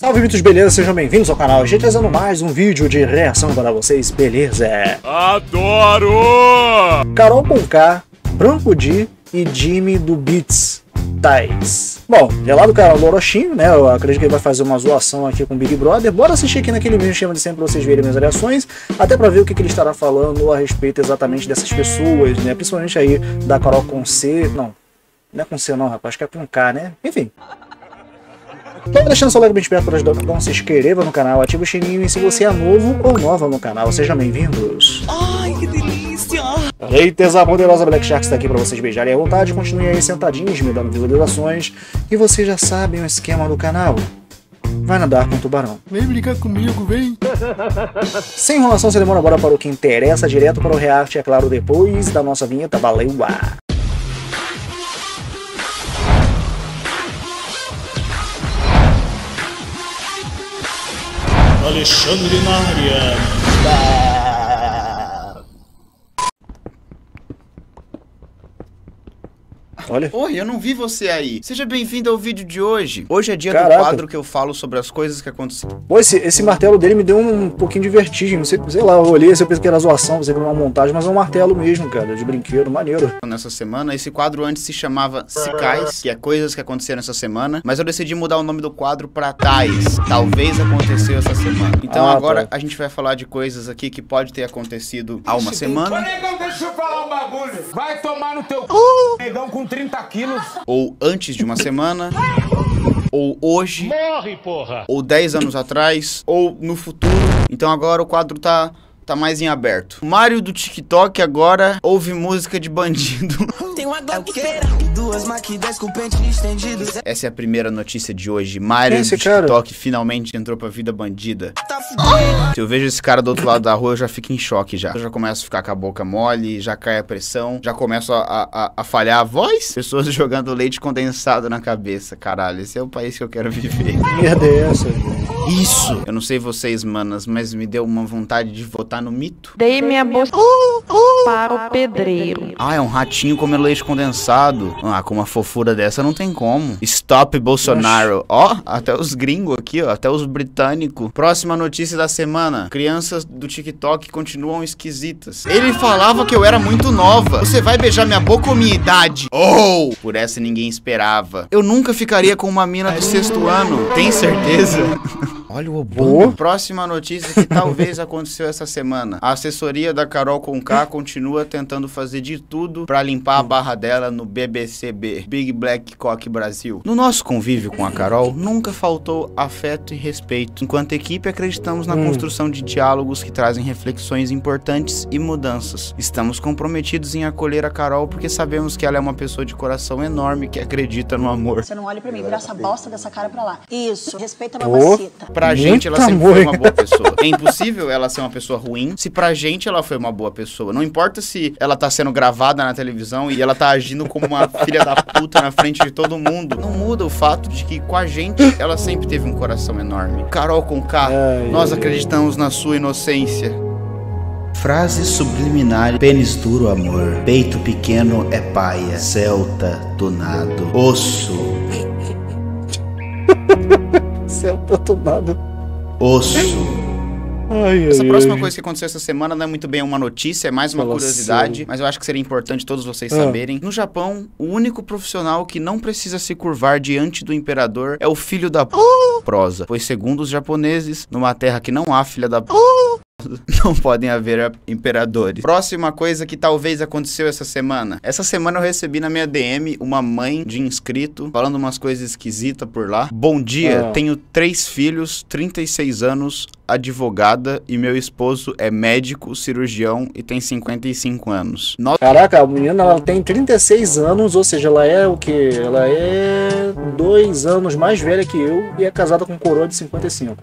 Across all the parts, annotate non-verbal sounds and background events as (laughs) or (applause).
Salve mitos, beleza? Sejam bem-vindos ao canal. Gente trazendo mais um vídeo de reação para vocês, beleza? Adoro! Carol Conká, Branco Di e Jimmy do Beats. Tais. Bom, é lá do canal do Orochinho, né? Eu acredito que ele vai fazer uma zoação aqui com o Big Brother. Bora assistir aqui naquele mesmo esquema de sempre pra vocês verem minhas reações, até pra ver o que, que ele estará falando a respeito exatamente dessas pessoas, né? Principalmente aí da Carol com C. Não, não é com C não, rapaz, acho que é com K, né? Enfim. Então, deixando seu like bem esperto para ajudar o canal, se inscreva no canal, ative o sininho e se você é novo ou nova no canal, sejam bem-vindos. Ai, que delícia! Haters, a poderosa Black Shark está aqui para vocês beijarem à vontade, continuem aí sentadinhos, me dando visualizações, e vocês já sabem o esquema do canal. Vai nadar com o tubarão. Vem brincar comigo, vem! (laughs) Sem enrolação, sem demora, bora para o que interessa, direto para o react, é claro, depois da nossa vinheta, valeu! Alexandre na área. Olha, Oi, eu não vi você aí. Seja bem-vindo ao vídeo de hoje. Hoje é dia Caraca. do quadro que eu falo sobre as coisas que aconteceram pô, esse, esse martelo dele me deu um pouquinho de vertigem, não sei, sei lá, eu olhei, eu pensei que era zoação, pensei que era uma montagem, mas é um martelo mesmo, cara, de brinquedo, maneiro. nessa semana. Esse quadro antes se chamava Sicais, que é coisas que aconteceram essa semana, mas eu decidi mudar o nome do quadro pra Tais. Talvez aconteceu essa semana. Então Ah, agora tá. a gente vai falar de coisas aqui que pode ter acontecido há uma semana Negão, deixa eu falar um bagulho. Vai tomar no teu c... negão com 30 quilos. ou antes de uma semana. Ou hoje, Morre, porra! ou 10 anos atrás, ou no futuro. Então agora o quadro tá, tá mais em aberto. O Mário do TikTok agora ouve música de bandido. (laughs) Tem uma gloqueira, duas Mac 10 com pente estendido. Essa é a primeira notícia de hoje. Mário é do esse cara? TikTok finalmente entrou pra vida bandida. Tá. Se eu vejo esse cara do outro lado da rua, eu já fico em choque já. Eu já começo a ficar com a boca mole, já cai a pressão, já começo a, a, a falhar a voz. Pessoas (laughs) jogando leite condensado na cabeça. Caralho, esse é o país que eu quero viver. Que merda é essa, gente? Isso! Eu não sei vocês, manas, mas me deu uma vontade de votar no mito. Dei minha bolsa para o pedreiro. Ah, é um ratinho comendo leite condensado. Ah, com uma fofura dessa não tem como. Stop Bolsonaro. Ó, até os gringos aqui, ó, até os britânicos. Próxima notícia da semana. Crianças do TikTok continuam esquisitas. Ele falava que eu era muito nova. Você vai beijar minha boca ou minha idade? Oh! Por essa ninguém esperava. Eu nunca ficaria com uma mina do sexto ano. Tem certeza? (laughs) Olha o Obama. (laughs) Próxima notícia que talvez aconteceu essa semana. A assessoria da Carol Conká continua tentando fazer de tudo pra limpar a barra dela no BBCB, Big Black Cock Brasil. No nosso convívio com a Carol, nunca faltou afeto e respeito. Enquanto equipe, acreditamos na construção de diálogos que trazem reflexões importantes e mudanças. Estamos comprometidos em acolher a Carol porque sabemos que ela é uma pessoa de coração enorme que acredita no amor. Você não olha pra mim, vira essa bosta dessa cara pra lá. Isso, respeita a mamacita. Pra Muito gente, ela sempre amor, foi uma boa pessoa. É impossível ela ser uma pessoa ruim se pra gente ela foi uma boa pessoa. Não importa se ela tá sendo gravada na televisão e ela tá agindo como uma (laughs) filha da puta na frente de todo mundo. Não muda o fato de que com a gente ela sempre teve um coração enorme. Carol com K, Ai, nós ai, acreditamos na sua inocência. Frase subliminar, pênis duro amor, peito pequeno é paia, celta donado, osso, (laughs) Céu tá tomado. osso. Ai, Essa ai, próxima ai. coisa que aconteceu essa semana não é muito bem uma notícia, é mais uma Fala curiosidade, sério. mas eu acho que seria importante todos vocês Ah. saberem. No Japão, o único profissional que não precisa se curvar diante do imperador é o filho da p... prosa, pois segundo os japoneses, numa terra que não há filha da p... (laughs) não podem haver imperadores. Próxima coisa que talvez aconteceu essa semana. Essa semana eu recebi na minha DM uma mãe de inscrito falando umas coisas esquisitas por lá. Bom dia, Ah. tenho três filhos, 36 anos, advogada e meu esposo é médico, cirurgião e tem 55 anos. No- Caraca, a menina ela tem 36 anos, ou seja, ela é o quê? Ela é dois anos mais velha que eu e é casada com um coroa de 55.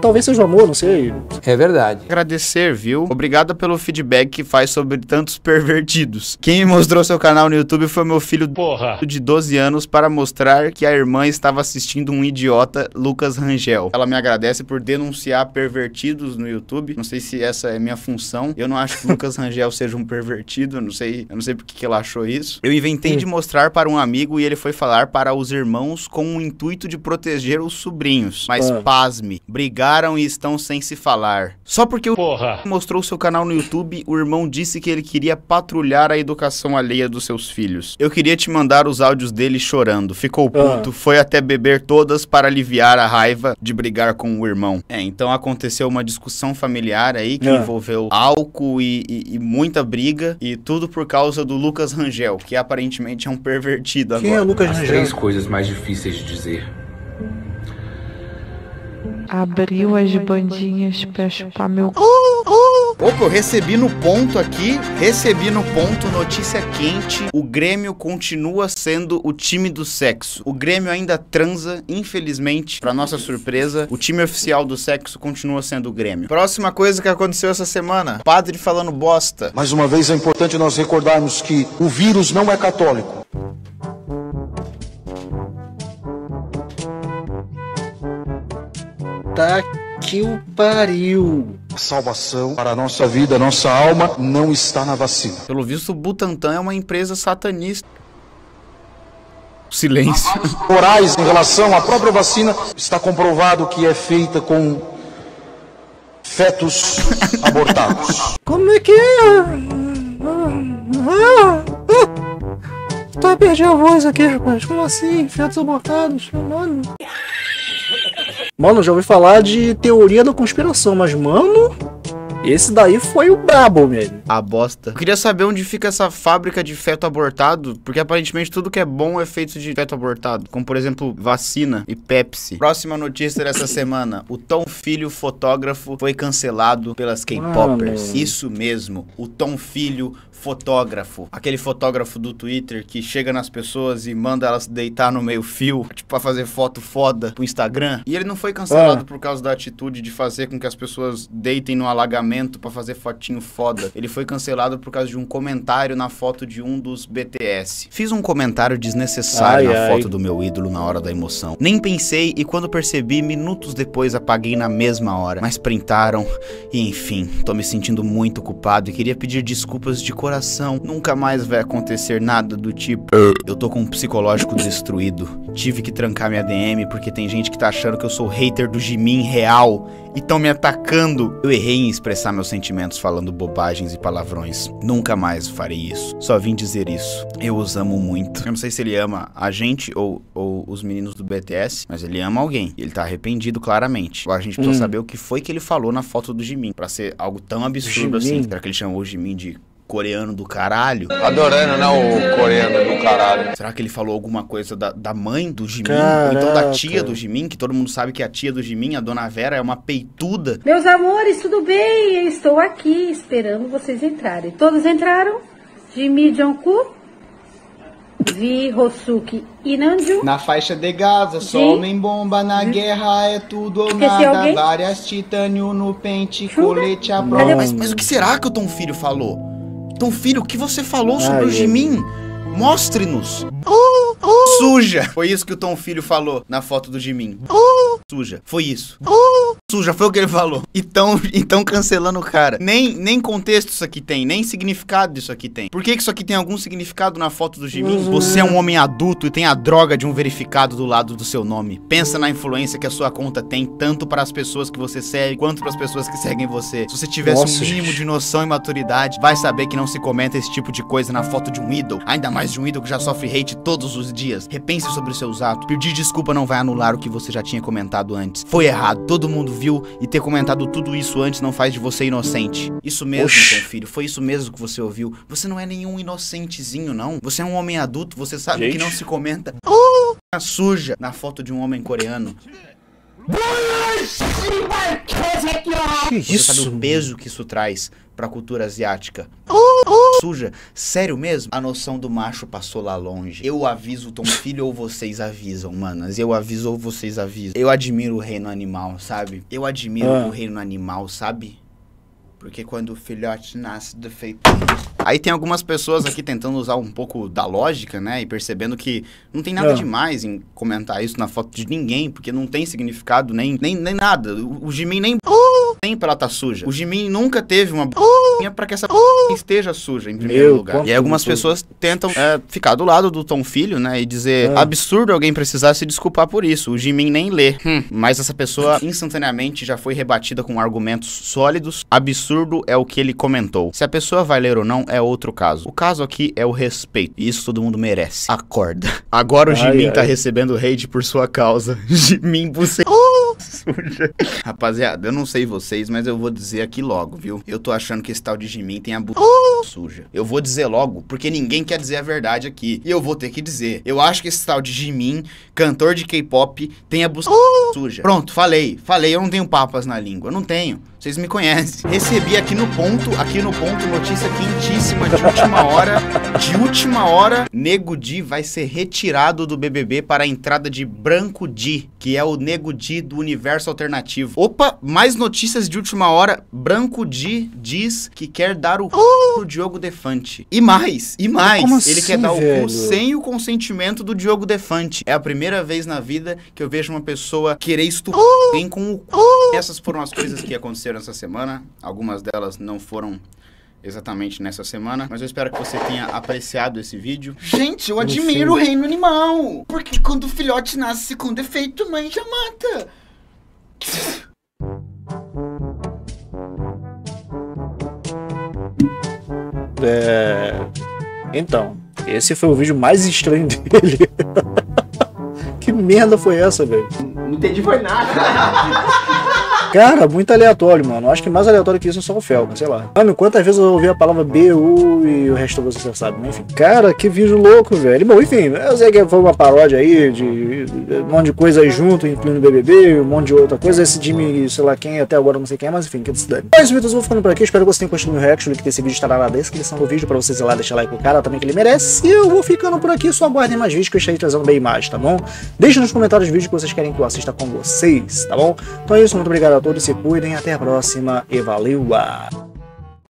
Talvez seja o amor, não sei. É verdade. Agradecer, viu? Obrigado pelo feedback que faz sobre tantos (laughs) pervertidos. Quem me mostrou seu canal no YouTube foi meu filho Porra. de 12 anos para mostrar que a irmã estava assistindo um idiota, Lucas Rangel. Ela me agradece por denunciar pervertidos no YouTube. Não sei se essa é minha função. Eu não acho que o (laughs) Lucas Rangel seja um pervertido. Eu não sei, eu não sei porque que ela achou isso. Eu inventei de mostrar para um amigo e ele foi falar para os irmãos com o intuito de proteger os sobrinhos. Mas Ah. pasme, brigaram e estão sem se falar. Só porque o Porra. mostrou seu canal no YouTube, o irmão disse que ele queria patrulhar a educação alheia dos seus filhos. Eu queria te mandar os áudios dele chorando. Ficou puto, foi até beber todas para aliviar a raiva de brigar com o irmão. É, então aconteceu uma discussão familiar aí que Ah. envolveu álcool e, e- e muita briga e tudo por causa do Lucas Rangel, que aparentemente é um pervertido Quem é agora. Lucas As Rangel? três coisas mais difíceis de dizer. Abriu as bandinhas pra chupar meu c... Opa, eu recebi no ponto aqui, recebi no ponto notícia quente. O Grêmio continua sendo o time do sexo. O Grêmio ainda transa, infelizmente, pra nossa surpresa, o time oficial do sexo continua sendo o Grêmio. Próxima coisa que aconteceu essa semana, padre falando bosta. Mais uma vez é importante nós recordarmos que o vírus não é católico. Tá que o pariu. A salvação para a nossa vida, a nossa alma, não está na vacina. Pelo visto, o Butantan é uma empresa satanista. Silêncio. Morais em relação à própria vacina, está comprovado que é feita com fetos abortados. (laughs) Como é que é? Ah, ah, Tô a perder a voz aqui, rapaz. Como assim? Fetos abortados? Mano. Mano, já ouvi falar de teoria da conspiração, mas, mano, esse daí foi o brabo, velho. A bosta. Eu queria saber onde fica essa fábrica de feto abortado, porque aparentemente tudo que é bom é feito de feto abortado. Como, por exemplo, vacina e Pepsi. Próxima notícia dessa (coughs) semana. O Tom Filho, fotógrafo, foi cancelado pelas K-Poppers. Mano. Isso mesmo. O Tom Filho, fotógrafo. Aquele fotógrafo do Twitter que chega nas pessoas e manda elas deitar no meio fio, (laughs) tipo, pra fazer foto foda pro Instagram. E ele não foi cancelado Ah. por causa da atitude de fazer com que as pessoas deitem no alagamento pra fazer fotinho foda. Ele foi cancelado por causa de um comentário na foto de um dos BTS. Fiz um comentário desnecessário Ai, na ai. foto do meu ídolo na hora da emoção. Nem pensei e quando percebi, minutos depois apaguei na mesma hora. Mas printaram e enfim, tô me sentindo muito culpado e queria pedir desculpas de coração. Nunca mais vai acontecer nada do tipo. Eu tô com um psicológico destruído. Tive que trancar minha DM porque tem gente que tá achando que eu sou hater do Jimin real e tão me atacando. Eu errei em expressar meus sentimentos falando bobagens e palavrões. Nunca mais farei isso. Só vim dizer isso. Eu os amo muito. Eu não sei se ele ama a gente ou, ou os meninos do BTS, mas ele ama alguém. Ele tá arrependido claramente. Agora a gente precisa Hum. saber o que foi que ele falou na foto do Jimin. Pra ser algo tão absurdo Jimin. assim. Será que ele chamou o Jimin de coreano do caralho? Adorando, né, o coreano do caralho. Será que ele falou alguma coisa da, da mãe do Jimin? Ou então da tia do Jimin? Que todo mundo sabe que a tia do Jimin, a dona Vera, é uma peituda. Meus amores, tudo bem? Eu estou aqui esperando vocês entrarem. Todos entraram? Jimmy Jungkook, Vi Hosuki e Nanju. Na faixa de Gaza, só homem bomba na guerra é tudo ou nada. Várias titânio no pente, Sugar? colete o- Mas, mas o que será que o Tom Filho falou? Tom Filho, o que você falou sobre Ai, o. Jimin? Mostre-nos. Suja. Foi isso que o Tom Filho falou na foto do Jimin. Suja. Foi isso. Suja, foi o que ele falou. Então, então cancelando o cara. Nem, nem contexto isso aqui tem, nem significado isso aqui tem. Por que, que isso aqui tem algum significado na foto do Jimin? Você é um homem adulto e tem a droga de um verificado do lado do seu nome. Pensa na influência que a sua conta tem, tanto para as pessoas que você segue, quanto para as pessoas que seguem você. Se você tivesse Nossa, um mínimo gente. de noção e maturidade, vai saber que não se comenta esse tipo de coisa na foto de um ídolo. Ainda mais de um ídolo que já sofre hate todos os dias. Repense sobre os seus atos. Pedir desculpa não vai anular o que você já tinha comentado antes. Foi errado, todo mundo viu e ter comentado tudo isso antes não faz de você inocente. Isso mesmo, Oxi. meu filho, foi isso mesmo que você ouviu. Você não é nenhum inocentezinho, não. Você é um homem adulto, você sabe Gente. que não se comenta. Suja na foto de um homem coreano. Que Você sabe isso? o peso que isso traz pra cultura asiática. Suja. Sério mesmo? A noção do macho passou lá longe. Eu aviso o Tom (laughs) Filho ou vocês avisam, manas. Eu aviso ou vocês avisam. Eu admiro o reino animal, sabe? Eu admiro Ah. o reino animal, sabe? Porque quando o filhote nasce do feito. Aí tem algumas pessoas aqui tentando usar um pouco da lógica, né? E percebendo que não tem nada Ah. demais em comentar isso na foto de ninguém, porque não tem significado nem, nem, nem nada. O, o Jimin nem tem pra ela tá suja. O Jimin nunca teve uma pra que essa esteja suja, em primeiro Meu, lugar. E aí algumas pessoas tentam é, ficar do lado do Tom Filho, né? E dizer Ah. absurdo alguém precisar se desculpar por isso. O Jimin nem lê. Hum, mas essa pessoa instantaneamente já foi rebatida com argumentos sólidos. Absurdo é o que ele comentou. Se a pessoa vai ler ou não é outro caso. O caso aqui é o respeito. E isso todo mundo merece. Acorda. Agora o Ai, Jimin tá ai. recebendo hate por sua causa. (laughs) Jimin você suja. (laughs) Rapaziada, eu não sei vocês, mas eu vou dizer aqui logo, viu? Eu tô achando que esse tal de Jimin tem a bu... suja. Eu vou dizer logo, porque ninguém quer dizer a verdade aqui. E eu vou ter que dizer. Eu acho que esse tal de Jimin, cantor de K-pop, tem a bu... suja. Pronto, falei. Falei, eu não tenho papas na língua. Eu não tenho. Vocês me conhecem. Recebi aqui no ponto, aqui no ponto, notícia quentíssima de última hora. De última hora, Nego Di vai ser retirado do BBB para a entrada de Branco Di, que é o Nego Di do universo alternativo. Opa, mais notícias de última hora. Branco Di diz que quer dar o c... pro Diogo Defante. E mais, e mais. Como Ele assim, quer dar o velho? cu sem o consentimento do Diogo Defante. É a primeira vez na vida que eu vejo uma pessoa querer estuprar alguém com o cu. Essas foram as coisas que aconteceram essa semana. Algumas delas não foram exatamente nessa semana, mas eu espero que você tenha apreciado esse vídeo. Gente, eu admiro o reino animal, porque quando o filhote nasce com defeito, mãe já mata. É... Então, esse foi o vídeo mais estranho (laughs) dele. que merda foi essa, velho? Não entendi foi nada. (laughs) Cara, muito aleatório, mano. Acho que mais aleatório que isso é só o Felga, sei lá. Mano, quantas vezes eu ouvi a palavra BU e o resto você sabe? Enfim. Cara, que vídeo louco, velho. Bom, enfim, eu sei que foi uma paródia aí de um monte de coisa junto, incluindo BBB, um monte de outra coisa. Esse Jimmy, sei lá quem, até agora não sei quem é, mas enfim, que dane. Mas, vídeos, eu vou ficando por aqui. Espero que você tenha curtido meu reaction. O link desse vídeo estará na descrição do vídeo pra vocês ir lá deixar like pro cara também que ele merece. E eu vou ficando por aqui. Só aguardem mais vídeos que eu estarei trazendo bem mais, tá bom? Deixe nos comentários os vídeos que vocês querem que eu assista com vocês, tá bom? Então é isso. Muito obrigado todos. Se cuidem. Até a próxima e valeu!